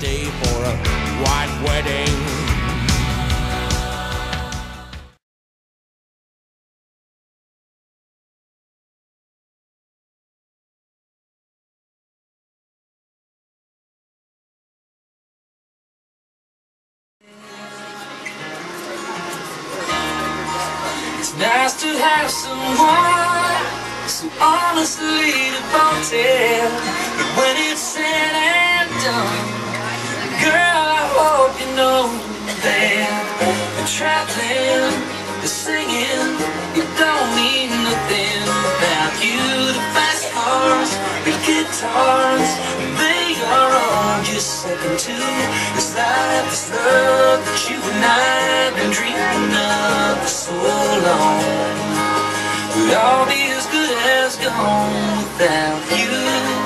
day for a white wedding. It's nice to have someone so honestly devoted. But when it's said and done, that the traveling, the singing, it don't mean nothing without you. The fast cars, the guitars, they are all just second to this life, this love that you and I have been dreaming of for so long. We'd all be as good as gone without you.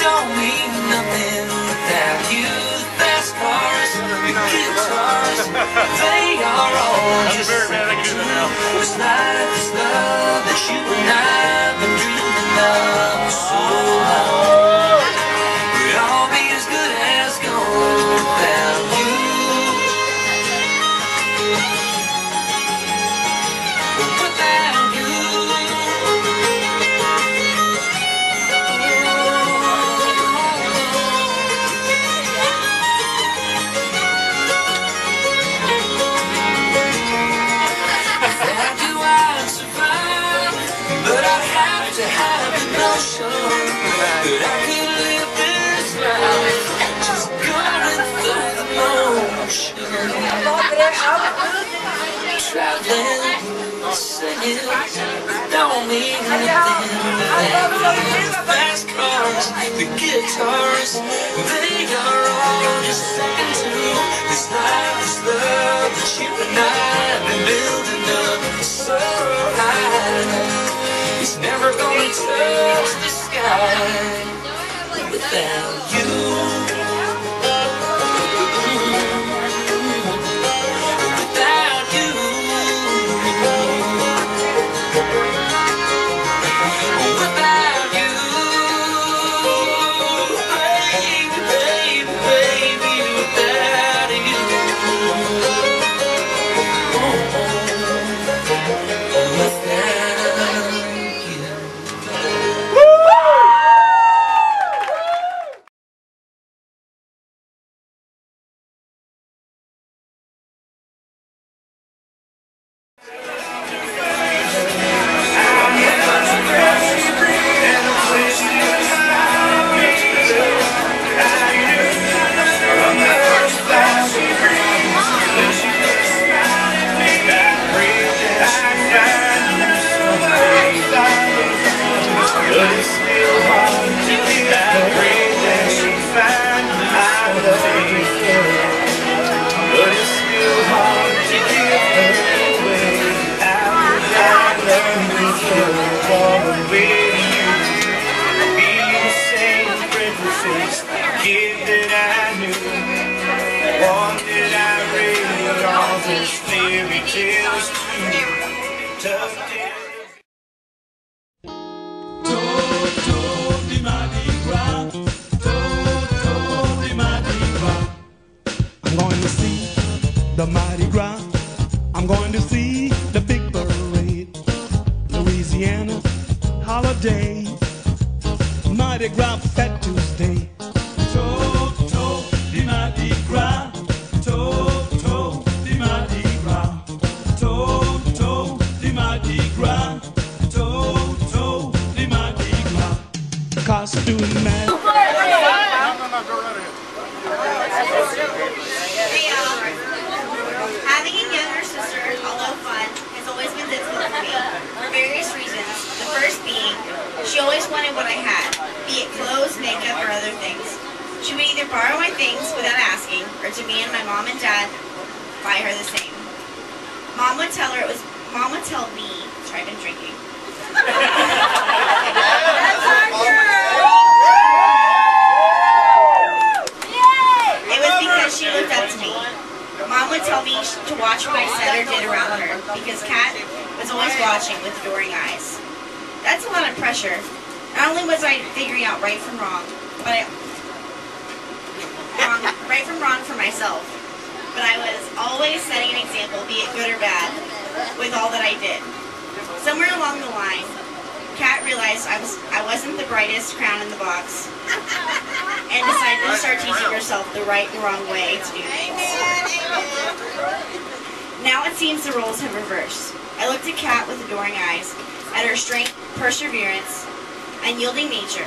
don't mean nothing without you. The fast cars, the guitars, they are all just this life, this love that you and I have been dreaming of so long. To have the notion that I could live this life just going through the motion. Traveling, singing, don't mean anything. Fast cars, the guitars, they are all just second to never gonna touch the sky without you. I'm going to see the Mardi Gras. I'm going to see the big parade. Louisiana holiday. Mardi Gras Fat Um, having a younger sister, although fun, has always been difficult for me for various reasons. The first being, she always wanted what I had, be it clothes, makeup, or other things. She would either borrow my things without asking, or to me and my mom and dad buy her the same. Mom would tell her it was. Mom would tell me. Sorry, I've been drinking. It was because she looked up to me. Mom would tell me to watch what I said or did around her because Cat was always watching with adoring eyes. That's a lot of pressure. Not only was I figuring out right from wrong, but I, wrong, right from wrong for myself, but I was always setting an example, be it good or bad, with all that I did. Somewhere along the line, Cat realized I was I wasn't the brightest crown in the box, and decided to start teaching herself the right and wrong way to do things. Now it seems the roles have reversed. I looked at Cat with adoring eyes, at her strength, perseverance, and yielding nature.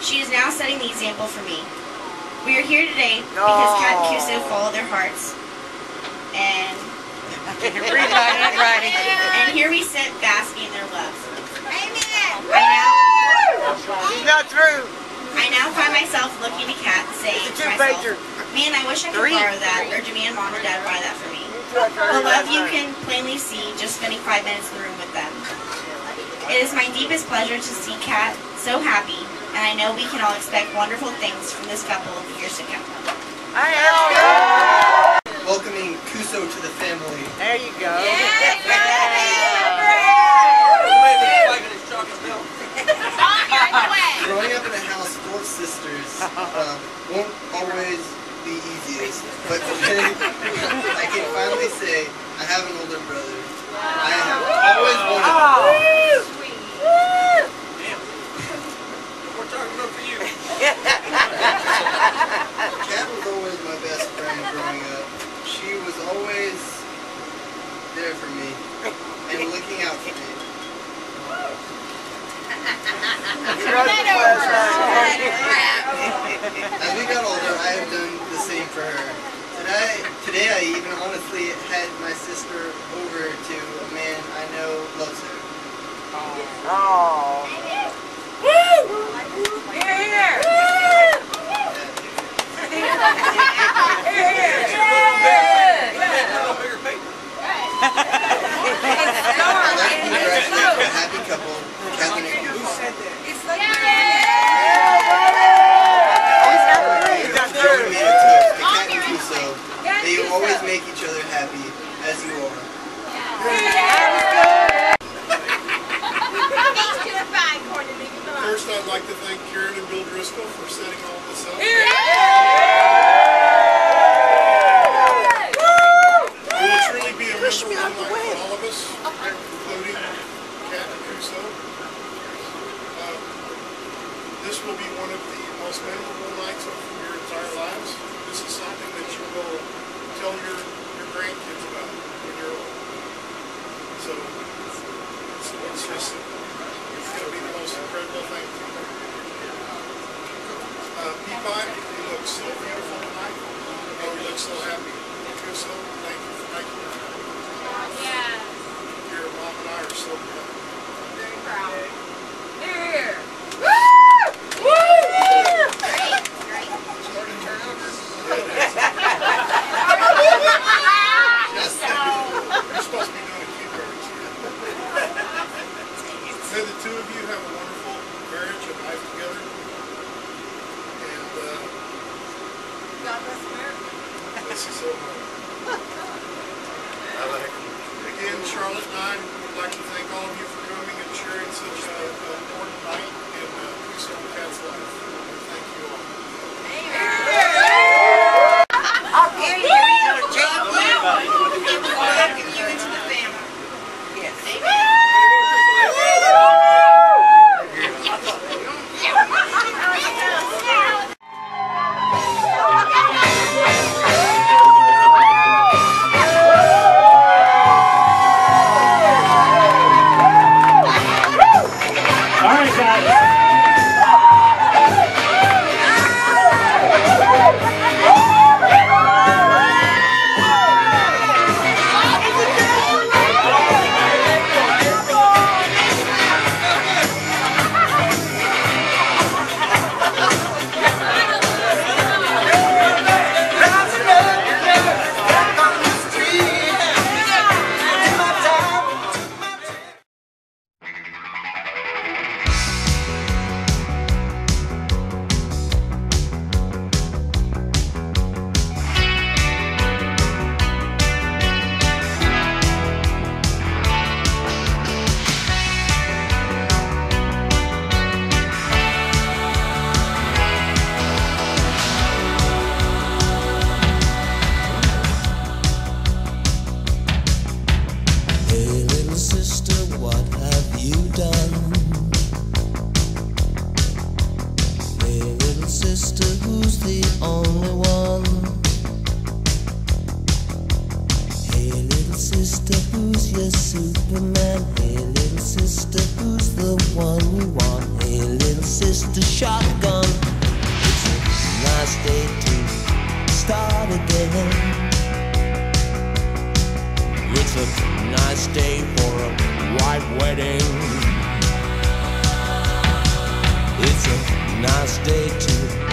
She is now setting the example for me. We are here today because Cat and Cuso follow their hearts, and and here we sit basking in their love. I now She's not through. I now find myself looking at Cat and saying to myself. Man, I wish I could borrow that, or do me and mom and dad buy that for me? The love you can plainly see just spending five minutes in the room with them. It is my deepest pleasure to see Cat so happy, and I know we can all expect wonderful things from this couple of years to come. I am. welcoming Cuso to the family. There you go. Growing up in a house full of sisters um, won't always be easiest, but today I can finally say I have an older brother. I have always wanted. one. Sweet. Damn. We're talking about for you. Cat was always my best friend growing up. She was always there for me and looking out for me. As we got older, I have done the same for her. Today, today I even honestly had my sister over to a man I know loves her. Oh. I'd like to congratulate a happy couple, Kathleen and Cuso. Joey made a toast to Cat and Cuso. May you always make each other happy, as you are. First, I'd like to thank Karen and Bill Driscoll for setting all this up. It will truly be a memorable night for all of us, including Cat and Cuso. Um, This will be one of the most memorable nights of your entire lives. This is something that you will tell your, your grandkids about when you're old. So, it's, just, it's gonna be the most incredible thing. Uh, Peapine, you look so beautiful tonight. Oh, you look so happy. Cuso, thank you for making it. Your mom and I are so proud. Starting to turn over. Yes. You're supposed to be doing a cue cards. May the two of you have a wonderful marriage and life together. And, uh, this is so hard. Again, Charlotte and I would like to thank all of you for coming and sharing such a, a important night in uh, and Cat's life. Sister shotgun. It's a nice day to start again. It's a nice day for a white wedding. It's a nice day to